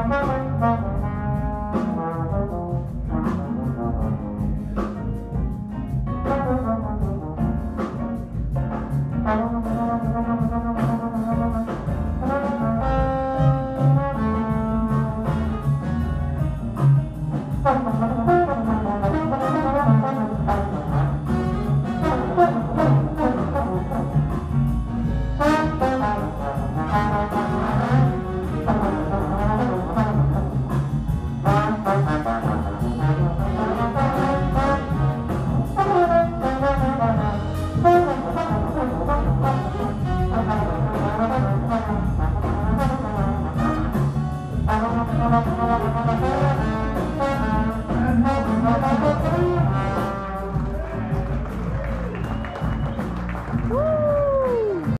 Ha ha.